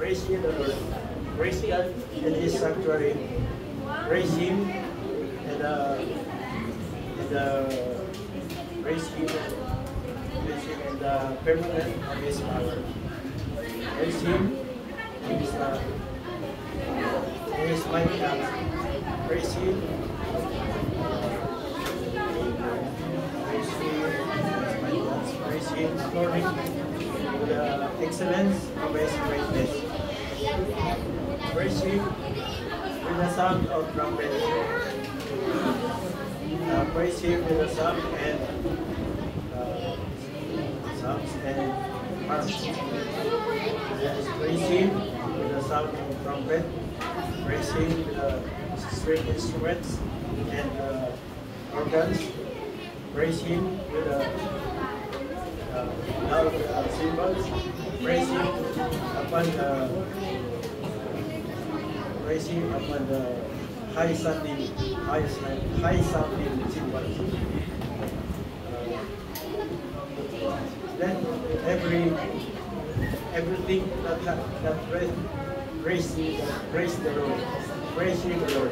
God in His sanctuary. Him and uh, and uh, praise Him in the of His power. In His uh, His mighty mighty acts. Praise Him according to the excellence of His greatness. Him with the sound of trumpet. Uh, praise Him with the sound and uh, psalms and harps. Yes, praise Him with the sound of trumpet. Praise Him with the string instruments and uh, organs. Praise Him with the uh, loud uh, cymbals. Him upon the Him upon the high sounding, high, high sounding cymbals. Uh, let every everything that that, praise praise, praise the Lord, Him, the Lord.